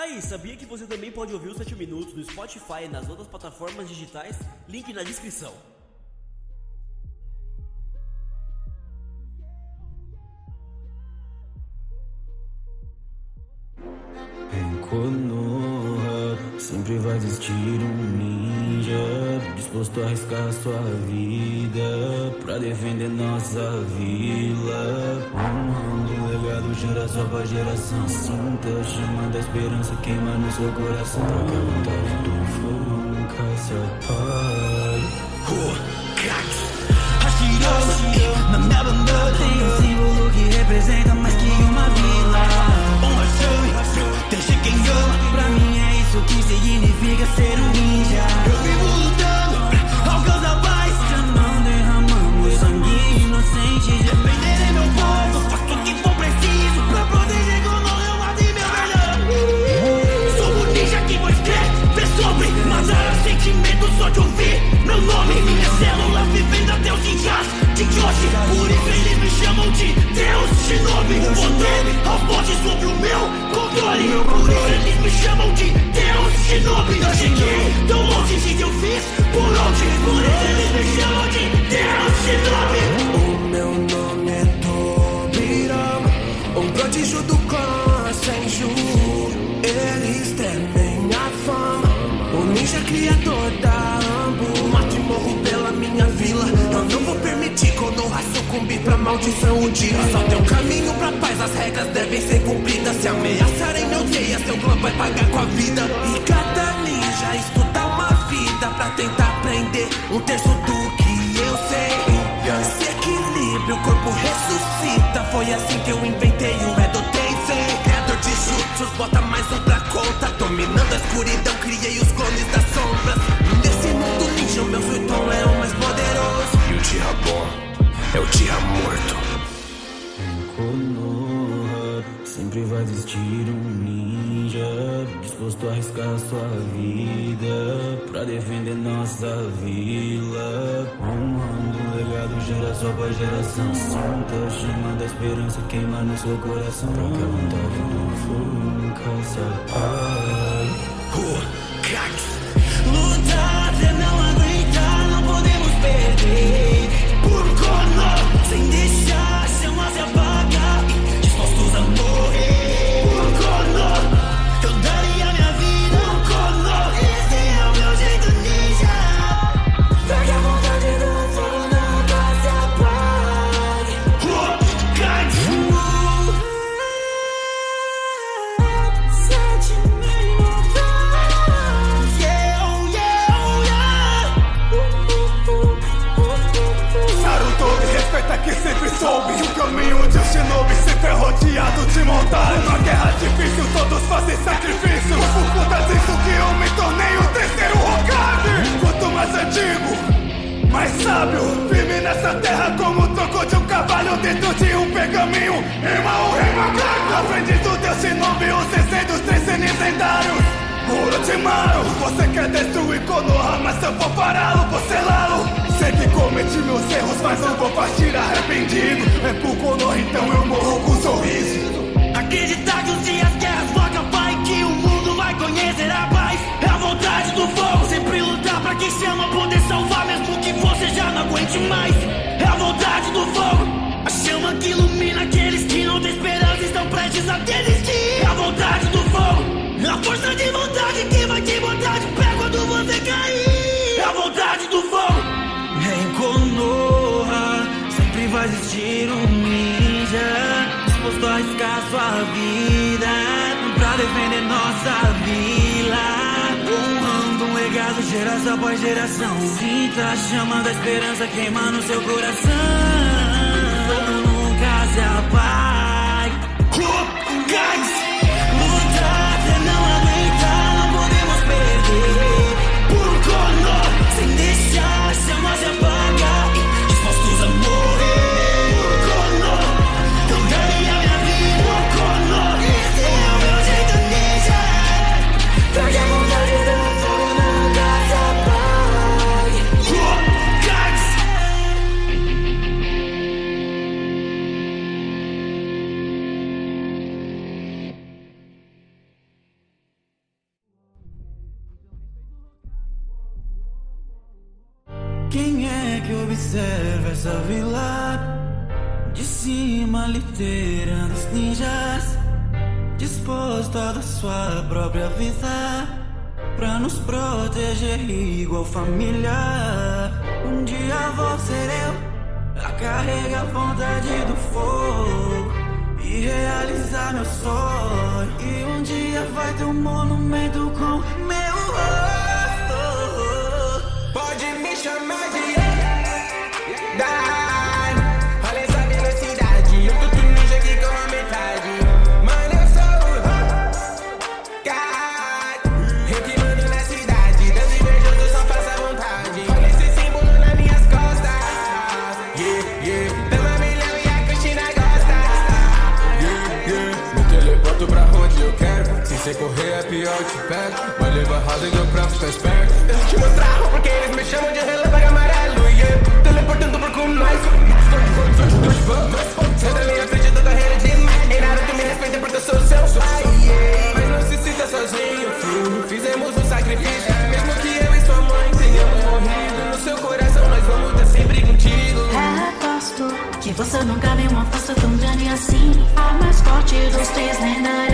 Aí, sabia que você também pode ouvir os 7 minutos no Spotify e nas outras plataformas digitais? Link na descrição. Disposto a arriscar sua vida pra defender nossa vila. Honrando um legado geração pra geração. Sinta a chama da esperança queima no seu coração. Pra que a vontade do fogo nunca se apague. Hashirama, maldição dia. Só tem um caminho pra paz, as regras devem ser cumpridas. Se ameaçarem meu aldeia, seu clã vai pagar com a vida. E cada ninja estuda uma vida pra tentar aprender um terço do que eu sei. Esse equilíbrio, o corpo ressuscita. Foi assim que eu inventei o Edo Tensei. Criador de jutsus, bota mais um pra conta. Dominando a escuridão, criei os clones das sombras. Nesse mundo ninja, o meu Suiton é o mais poderoso. E o o Tira morto. Sempre vai existir um ninja disposto a arriscar sua vida pra defender nossa vila. Honrando um legado geração pra geração. Sinta a chama da esperança queima no seu coração. Pra que a vontade do fogo nunca se apague. Sempre é rodeado de montar Numa guerra difícil. Todos fazem sacrifício. Por conta disso que eu me tornei o terceiro Hokage. Quanto mais antigo, mais sábio. Firme nessa terra como o tronco de um cavalo Dentro de um pergaminho, irmão, irmão Aprendiz do deus shinobi, o sensei dos três lendários Orochimaru, você quer destruir Konoha, mas eu vou pará-lo, vou selá-lo Sei que cometi meus erros, mas não vou partir arrependido É por Konoha, então eu morro com um sorriso Acreditar que os dias guerras vão acabar e que o mundo vai conhecer a paz. É a vontade do fogo, sempre lutar pra quem se ama poder salvar, mesmo que você já não aguente mais. É a vontade do fogo, a chama que ilumina aqueles que não têm esperança estão prestes a desistir. É a vontade do fogo, a força de vontade que vai existir um ninja disposto a arriscar sua vida pra defender nossa vila. Honrando um legado geração após geração. Sinta a chama da esperança queimar no seu coração. Nunca se apague. Observa essa vila de cima, liderando os ninjas, disposto a dar sua própria vida pra nos proteger igual família. Um dia vou ser eu a carregar a vontade do fogo e realizar meu sonho. E um dia vai ter um monumento com meu eu te pego. Vai levar rasga pra ficar esperto. Deixa eu te mostrar porque eles me chamam de relâmpago amarelo. Yeah. Teleportando por com de de fãs. Sai da minha frente, tô carreira demais. Em nada tu me respeita porque eu sou seu pai. Yeah. Mas não se sinta sozinho, filho. Fizemos um sacrifício. Mesmo que eu e sua mãe tenhamos morrido. No seu coração nós vamos estar sempre contigo. Aposto que você nunca viu uma força tão grande assim. A mais forte dos três lendários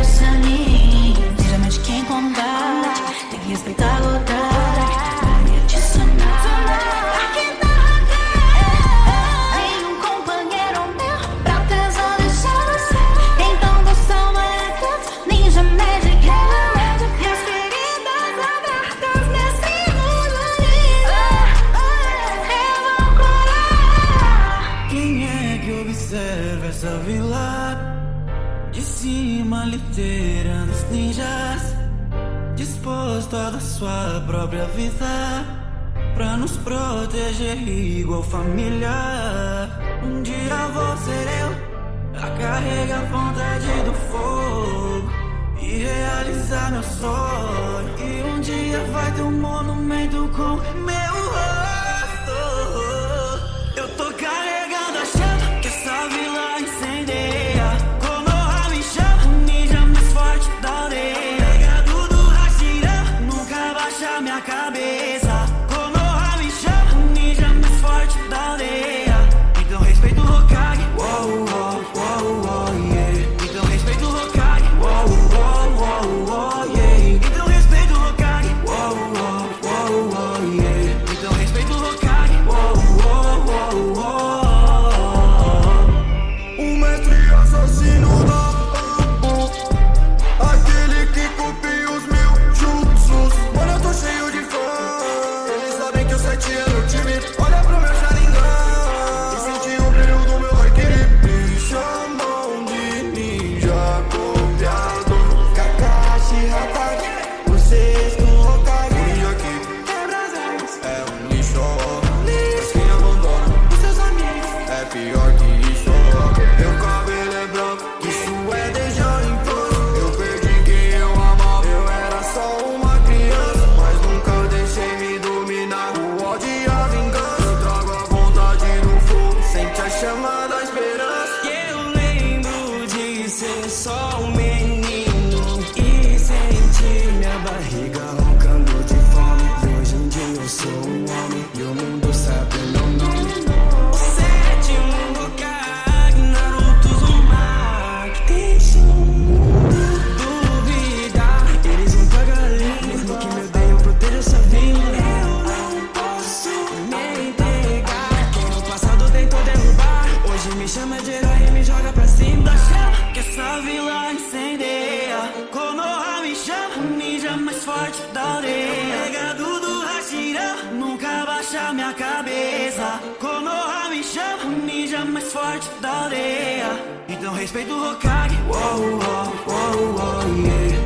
cima, os ninjas, disposto a dar sua própria vida pra nos proteger igual família. Um dia vou ser eu a carregar a vontade do fogo e realizar meu sonho. E um dia vai ter um monumento com meu da aldeia. Pegado do Hashira, nunca baixa minha cabeça. Konoha me chama, o ninja mais forte da aldeia. Então respeita o Hokage. Uou, uou, uou, uou, yeah.